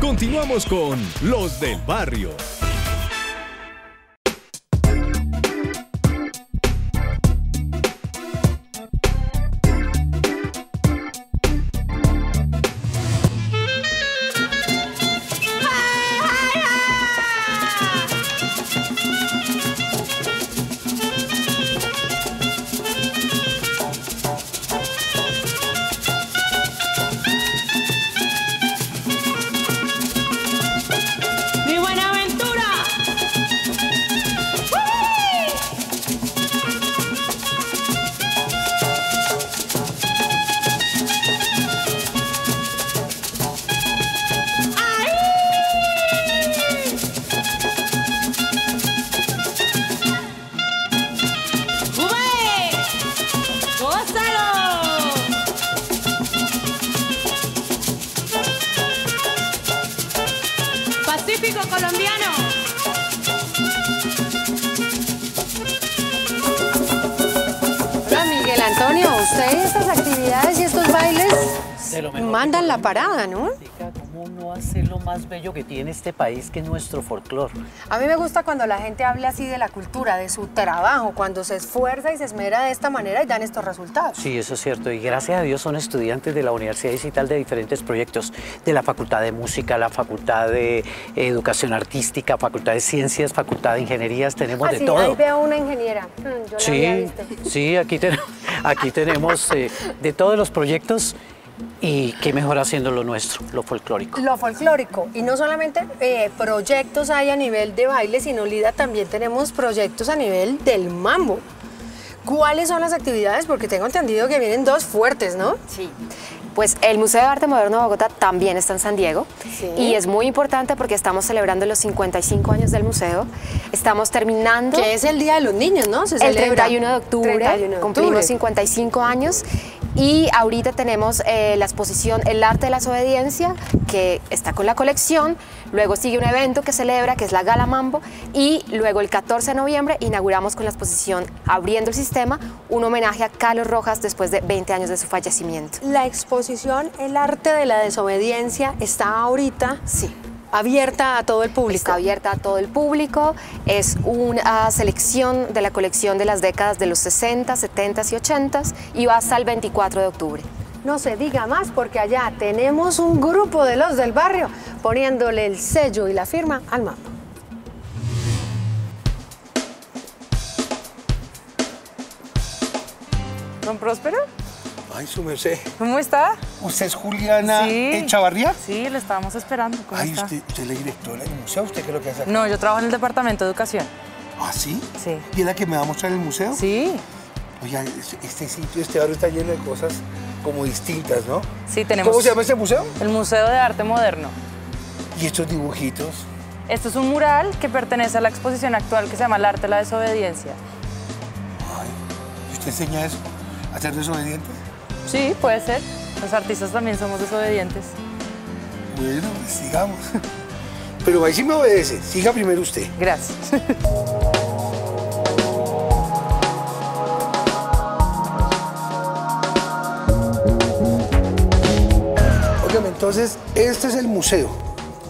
Continuamos con Los del Barrio. Colombiano. Hola Miguel Antonio, usted estas actividades y estos bailes mandan la parada, ¿no? ¿Cómo no hacer lo más bello que tiene este país que es nuestro folclore? A mí me gusta cuando la gente habla así de la cultura, de su trabajo, cuando se esfuerza y se esmera de esta manera y dan estos resultados. Sí, eso es cierto. Y gracias a Dios son estudiantes de la Universidad Digital de diferentes proyectos, de la Facultad de Música, la Facultad de Educación Artística, Facultad de Ciencias, Facultad de Ingenierías, tenemos Ah, de sí, todo. ahí veo una ingeniera. Mm, yo la había Sí, visto. sí, aquí, tenemos aquí tenemos eh, de todos los proyectos y qué mejor haciendo lo nuestro, lo folclórico. Lo folclórico. Y no solamente eh, proyectos hay a nivel de baile, sino Lida también tenemos proyectos a nivel del mambo. ¿Cuáles son las actividades? Porque tengo entendido que vienen dos fuertes, ¿no? Sí. Pues el Museo de Arte Moderno de Bogotá también está en San Diego Sí. y es muy importante porque estamos celebrando los 55 años del museo. Estamos terminando Que es el Día de los Niños, ¿no? Se el celebra. 31 de octubre, 31 de cumplimos octubre. 55 años y ahorita tenemos eh, la exposición El arte de la desobediencia que está con la colección, luego sigue un evento que celebra que es la Gala Mambo y luego el 14 de noviembre inauguramos con la exposición Abriendo el Sistema, un homenaje a Carlos Rojas después de 20 años de su fallecimiento. La exposición El arte de la desobediencia está ahorita Sí. Abierta a todo el público. Está abierta a todo el público, es una selección de la colección de las décadas de los 60, 70 y 80 y va hasta el 24 de octubre. No se diga más porque allá tenemos un grupo de los del barrio poniéndole el sello y la firma al mapa. ¿Don Próspero? Ay, su merced. ¿Cómo está? ¿Usted es Juliana Sí. Echavarría? Sí, le estábamos esperando. ¿Cómo Ay, está? usted, usted es la directora del museo. ¿Usted qué es lo que hace acá? No, yo trabajo en el departamento de educación. ¿Ah, sí? Sí. ¿Y es la que me va a mostrar el museo? Sí, es- este sitio, este barrio está lleno de cosas como distintas, ¿no? sí, tenemos. ¿Cómo se llama este museo? El Museo de Arte Moderno. Y estos dibujitos. Esto es un mural que pertenece a la exposición actual que se llama El arte de la desobediencia. Ay, ¿y usted enseña eso? ¿A ser desobediente? Sí, puede ser. Los artistas también somos desobedientes. Bueno, pues sigamos. Pero ahí sí me obedece. Siga primero usted. Gracias. Óigame, entonces, este es el museo.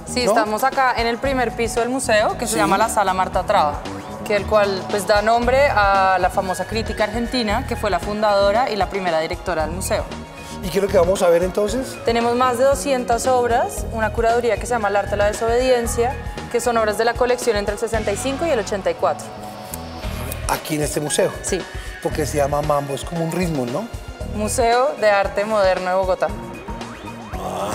Sí, ¿No? estamos acá en el primer piso del museo, que se llama la Sala Marta Traba, que el cual pues da nombre a la famosa crítica argentina, que fue la fundadora y la primera directora del museo. ¿Y qué es lo que vamos a ver entonces? Tenemos más de 200 obras, una curaduría que se llama El arte de la desobediencia, que son obras de la colección entre el 65 y el 84. Aquí en este museo. Sí, Porque se llama mambo, es como un ritmo, ¿no? Museo de Arte Moderno de Bogotá.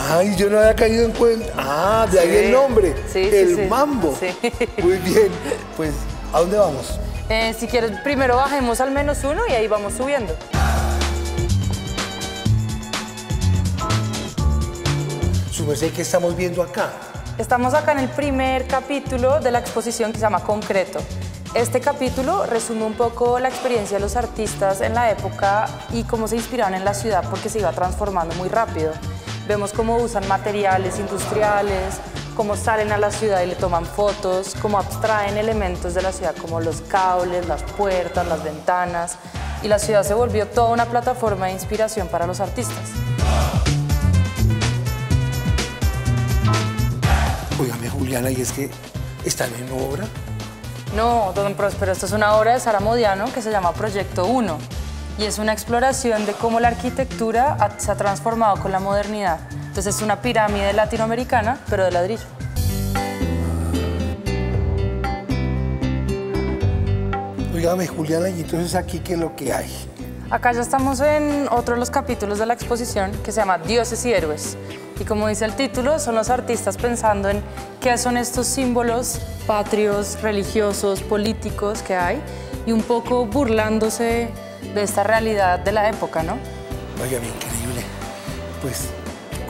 Ay, yo no había caído en cuenta. Ah, de ahí Sí. el nombre. Sí, sí, el sí. mambo. Sí. Muy bien. Pues, ¿a dónde vamos? Eh, si quieres, primero bajemos al menos uno y ahí vamos subiendo. Su merced, ¿qué estamos viendo acá? Estamos acá en el primer capítulo de la exposición que se llama Concreto. Este capítulo resume un poco la experiencia de los artistas en la época y cómo se inspiraron en la ciudad porque se iba transformando muy rápido. Vemos cómo usan materiales industriales, cómo salen a la ciudad y le toman fotos, cómo abstraen elementos de la ciudad como los cables, las puertas, las ventanas. Y la ciudad se volvió toda una plataforma de inspiración para los artistas. Juliana, y es que están en obra. No, don Próspero, esto es una obra de Sara Modiano que se llama Proyecto 1 y es una exploración de cómo la arquitectura se ha transformado con la modernidad. Entonces es una pirámide latinoamericana, pero de ladrillo. Óigame, Juliana, y entonces aquí, ¿qué es lo que hay? Acá ya estamos en otro de los capítulos de la exposición que se llama Dioses y Héroes. Y como dice el título, son los artistas pensando en qué son estos símbolos patrios, religiosos, políticos que hay y un poco burlándose de esta realidad de la época, ¿no? Óigame, increíble. Pues,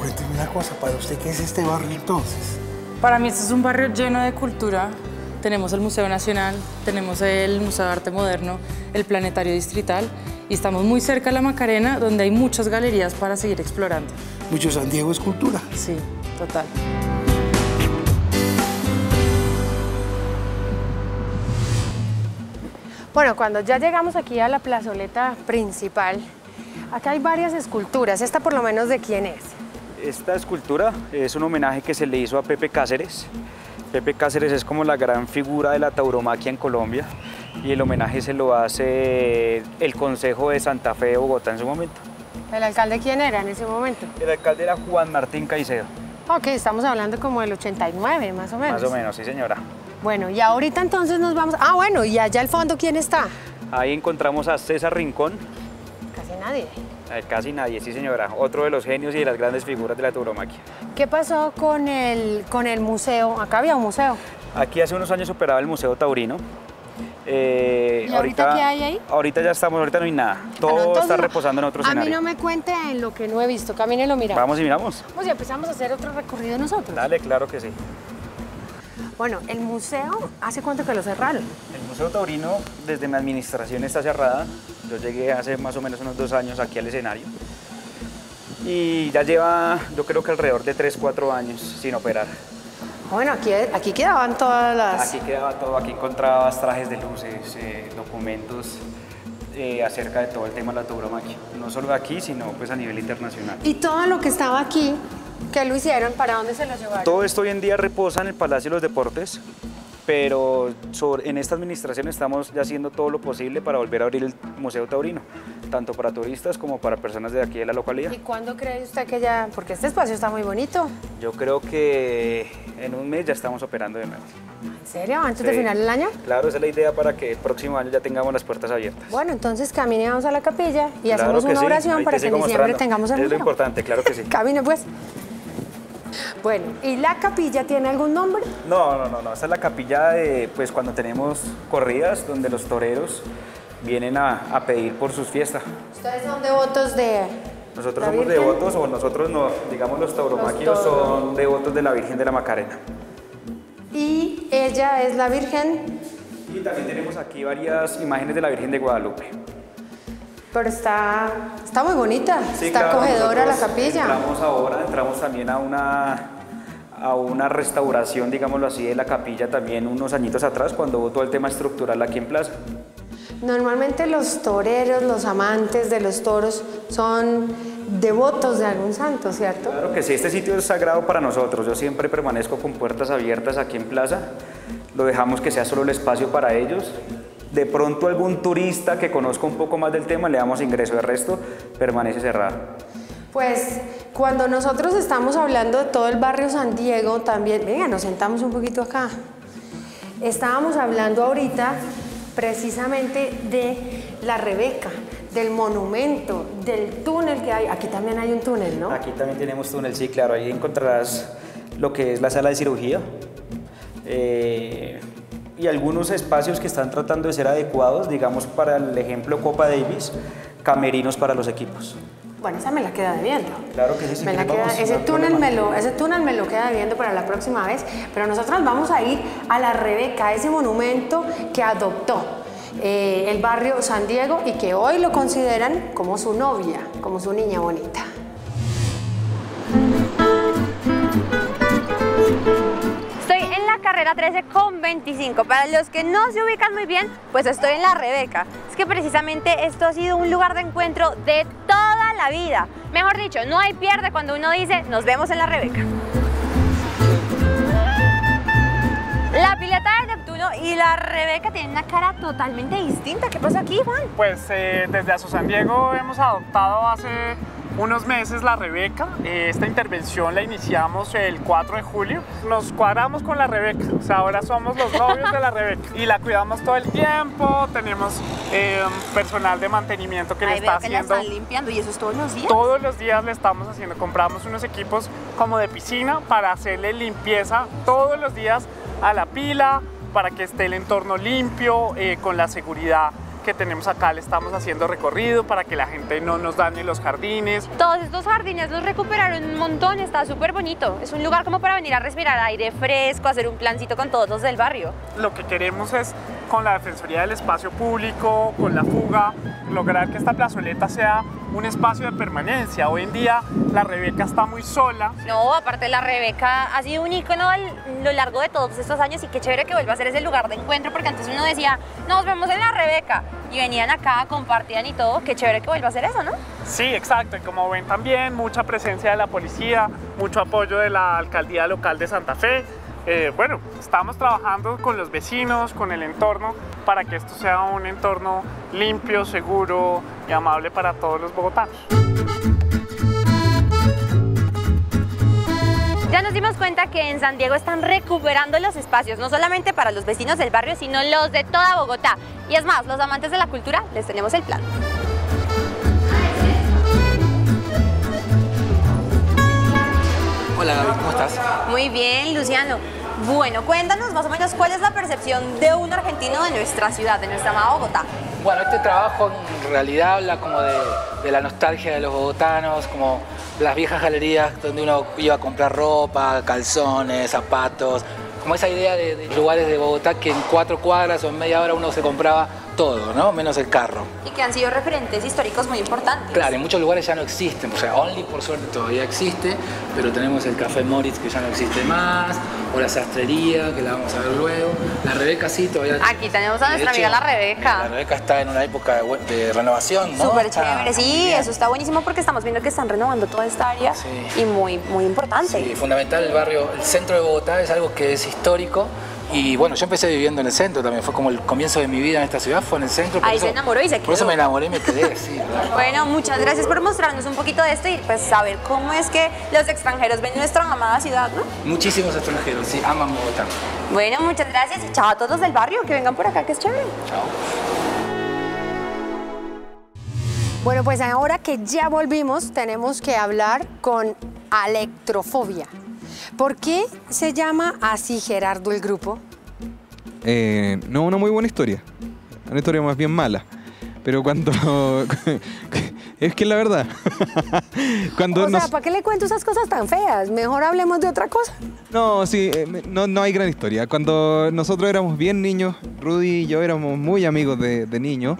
cuénteme una cosa, para usted, ¿qué es este barrio entonces? Para mí este es un barrio lleno de cultura. Tenemos el Museo Nacional, tenemos el Museo de Arte Moderno, el Planetario Distrital y estamos muy cerca de la Macarena donde hay muchas galerías para seguir explorando. Mucho San Diego es cultura. Sí, total. Bueno, cuando ya llegamos aquí a la plazoleta principal, acá hay varias esculturas. Esta por lo menos de quién es. Esta escultura es un homenaje que se le hizo a Pepe Cáceres. Pepe Cáceres es como la gran figura de la tauromaquia en Colombia y el homenaje se lo hace el Consejo de Santa Fe de Bogotá en su momento. ¿El alcalde quién era en ese momento? El alcalde era Juan Martín Caicedo, Ok, estamos hablando como del 89, más o menos. más o menos, sí señora. Bueno, y ahorita entonces nos vamos... Ah, bueno, y allá al fondo, ¿quién está? Ahí encontramos a César Rincón, Casi nadie. Casi nadie, sí señora, otro de los genios y de las grandes figuras de la tauromaquia. ¿Qué pasó con el, con el museo? Acá había un museo. Aquí hace unos años operaba el Museo Taurino. Eh, ¿Y ahorita qué hay ahí? Ahorita ya estamos, ahorita no hay nada. Todo Ah, no, entonces está reposando en otro A mí escenario. no me cuente en lo que no he visto. Camínelo, mira. Vamos y miramos. Vamos y empezamos a hacer otro recorrido nosotros. Dale, claro que sí. Bueno, el museo, ¿hace cuánto que lo cerraron? Museo Taurino, desde mi administración, está cerrada. Yo llegué hace más o menos unos dos años aquí al escenario. Y ya lleva, yo creo que alrededor de 3, 4 años sin operar. Bueno, aquí, aquí quedaban todas las... Aquí quedaba todo, aquí encontrabas trajes de luces, eh, documentos eh, acerca de todo el tema de la tauromaquia. No solo aquí, sino pues a nivel internacional. Y todo lo que estaba aquí, ¿qué lo hicieron? ¿Para dónde se lo llevaron? Todo esto hoy en día reposa en el Palacio de los Deportes, pero sobre- en esta administración estamos ya haciendo todo lo posible para volver a abrir el Museo Taurino, tanto para turistas como para personas de aquí de la localidad. ¿Y cuándo cree usted que ya...? Porque este espacio está muy bonito. Yo creo que en un mes ya estamos operando de nuevo. ¿En serio? ¿Antes de Sí. final del año? Claro, esa es la idea para que el próximo año ya tengamos las puertas abiertas. Bueno, entonces caminemos a la capilla y Claro hacemos una sí, oración ahí para que en diciembre mostrando. tengamos el Es lo importante, claro que sí. Camine pues. Bueno, ¿y la capilla tiene algún nombre? No, no, no, no. Esta es la capilla de, pues, cuando tenemos corridas, donde los toreros vienen a, a pedir por sus fiestas. Ustedes son devotos de... Nosotros ¿La somos Virgen? devotos, o nosotros no, digamos los tauromaquios Los son devotos de la Virgen de la Macarena. Y ella es la Virgen, Y también tenemos aquí varias imágenes de la Virgen de Guadalupe. pero está, está muy bonita, Sí, está claro, acogedora la capilla. Entramos ahora, entramos también a una, a una restauración, digámoslo así, de la capilla también unos añitos atrás, cuando hubo todo el tema estructural aquí en Plaza. Normalmente los toreros, los amantes de los toros son devotos de algún santo, ¿cierto? Claro que sí, este sitio es sagrado para nosotros. Yo siempre permanezco con puertas abiertas aquí en Plaza. Lo dejamos que sea solo el espacio para ellos. De pronto algún turista que conozca un poco más del tema le damos ingreso. El resto permanece cerrado. Pues cuando nosotros estamos hablando de todo el barrio San Diego, también, venga, nos sentamos un poquito acá. Estábamos hablando ahorita precisamente de la Rebeca, del monumento, del túnel que hay. Aquí también hay un túnel, ¿no? Aquí también tenemos túnel, sí, claro. Ahí encontrarás lo que es la sala de cirugía. eh, y algunos espacios que están tratando de ser adecuados, digamos para el ejemplo Copa Davis, camerinos para los equipos. Bueno, esa me la queda debiendo. Claro que sí, Me la queda- ese, túnel me lo, ese túnel me lo queda debiendo para la próxima vez, pero nosotros vamos a ir a la Rebeca, ese monumento que adoptó eh, el barrio San Diego y que hoy lo consideran como su novia, como su niña bonita. Carrera 13 con 25. Para los que no se ubican muy bien, pues estoy en la Rebeca. Es que precisamente esto ha sido un lugar de encuentro de toda la vida. Mejor dicho, no hay pierde cuando uno dice nos vemos en la Rebeca. y la Rebeca tienen una cara totalmente distinta. ¿Qué pasa aquí, Juan? Pues eh, desde Aso San Diego hemos adoptado hace unos meses la Rebeca. Eh, esta intervención la iniciamos el 4 de julio. Nos cuadramos con la Rebeca, o sea, ahora somos los novios de la Rebeca y la cuidamos todo el tiempo. Tenemos eh, personal de mantenimiento que Ahí le está que la haciendo. están limpiando y eso es todos los días. Todos los días le estamos haciendo, compramos unos equipos como de piscina para hacerle limpieza todos los días a la pila, para que esté el entorno limpio, eh, con la seguridad que tenemos acá le estamos haciendo recorrido para que la gente no nos dañe los jardines. Todos estos jardines los recuperaron un montón, está súper bonito. Es un lugar como para venir a respirar aire fresco, hacer un plancito con todos los del barrio. Lo que queremos es, con la Defensoría del Espacio Público, con la fuga, lograr que esta plazoleta sea un espacio de permanencia. Hoy en día la Rebeca está muy sola, No, aparte la Rebeca ha sido un ícono a lo largo de todos estos años y qué chévere que vuelva a ser ese lugar de encuentro porque antes uno decía, nos vemos en la Rebeca y venían acá, compartían y todo, qué chévere que vuelva a ser eso, ¿no? Sí, exacto. Y como ven también, mucha presencia de la policía, mucho apoyo de la alcaldía local de Santa Fe. Eh, bueno, estamos trabajando con los vecinos, con el entorno, para que esto sea un entorno limpio, seguro y amable para todos los bogotanos. Ya nos dimos cuenta que en San Diego están recuperando los espacios, no solamente para los vecinos del barrio, sino los de toda Bogotá. Y es más, los amantes de la cultura les tenemos el plan. Hola Gaby, ¿cómo estás? Muy bien, Luciano. Bueno, cuéntanos más o menos cuál es la percepción de un argentino de nuestra ciudad, de nuestra amada Bogotá. Bueno, este trabajo en realidad habla como de, de la nostalgia de los bogotanos, como las viejas galerías donde uno iba a comprar ropa, calzones, zapatos, como esa idea de, de lugares de Bogotá que en cuatro cuadras o en media hora uno se compraba todo, ¿no? Menos el carro. Y que han sido referentes históricos muy importantes. Claro, en muchos lugares ya no existen, o sea, Only por suerte todavía existe, pero tenemos el Café Moritz que ya no existe más, o la sastrería, que la vamos a ver luego. La Rebeca sí todavía... Aquí tenemos a nuestra amiga la Rebeca. La Rebeca está en una época de, de renovación, ¿no? Súper chévere, sí, eso está buenísimo porque estamos viendo que están renovando toda esta área Sí. y muy, muy importante. Sí, fundamental el barrio, el centro de Bogotá es algo que es histórico y bueno, yo empecé viviendo en el centro también, fue como el comienzo de mi vida en esta ciudad, fue en el centro. Ahí eso- se enamoró y se Por eso quedó. me enamoré y me quedé, sí. Bueno, muchas gracias por mostrarnos un poquito de esto y pues saber cómo es que los extranjeros ven nuestra amada ciudad, ¿no? Muchísimos extranjeros, sí, aman Bogotá. Bueno, muchas gracias y chao a todos del barrio que vengan por acá, que es chévere. Chao. Bueno, pues ahora que ya volvimos, tenemos que hablar con Electrofobia. ¿Por qué se llama así Gerardo el grupo? Eh, no, una muy buena historia. Una historia más bien mala. Pero cuando. es que es la verdad. cuando o nos- sea, ¿para qué le cuento esas cosas tan feas? Mejor hablemos de otra cosa. No, sí, eh, no, no hay gran historia. Cuando nosotros éramos bien niños, Rudy y yo éramos muy amigos de, de niños,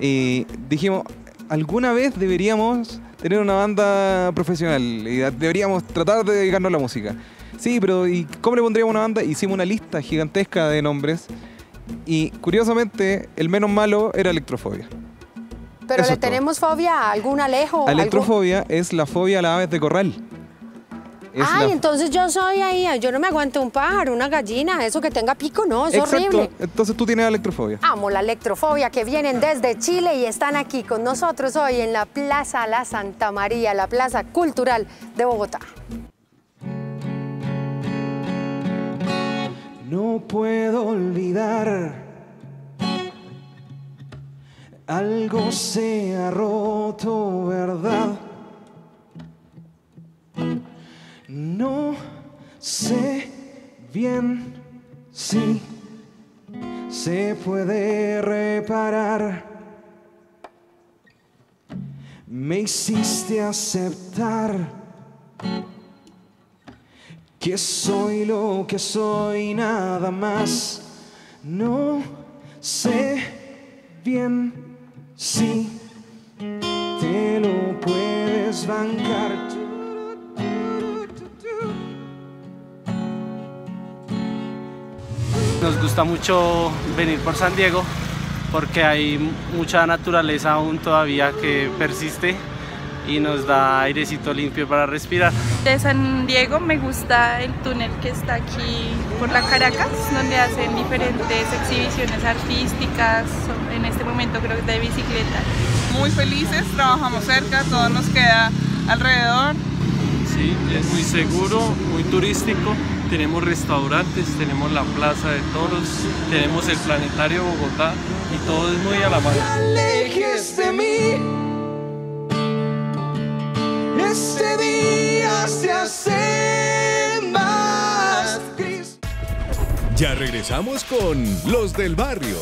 y dijimos, alguna vez deberíamos tener una banda profesional y de- deberíamos tratar de dedicarnos a la música. Sí, pero ¿y cómo le pondríamos una banda? Hicimos una lista gigantesca de nombres y curiosamente el menos malo era electrofobia. Pero Eso le tenemos fobia a algún alejo. algún- Electrofobia es la fobia a las aves de corral. Es Ay, la- entonces yo soy ahí, yo no me aguanto un pájaro, una gallina, eso que tenga pico, no, es Exacto, horrible. entonces tú tienes electrofobia. Amo la electrofobia que vienen desde Chile y están aquí con nosotros hoy en la Plaza La Santa María, la Plaza Cultural de Bogotá. No puedo olvidar. Algo se ha roto, ¿verdad? Sé bien si se puede reparar. Me hiciste aceptar que soy lo que soy nada más. No sé bien si te lo puedes bancar. Nos gusta mucho venir por San Diego porque hay mucha naturaleza aún todavía que persiste y nos da airecito limpio para respirar. de San Diego me gusta el túnel que está aquí por la Caracas, donde hacen diferentes exhibiciones artísticas, en este momento creo que de bicicleta. Muy felices, trabajamos cerca, todo nos queda alrededor. Sí, es muy seguro, muy turístico. Tenemos restaurantes, tenemos la Plaza de Toros, tenemos el Planetario Bogotá y todo es muy a la mano. de mí. Este día se hace más Ya regresamos con los del barrio.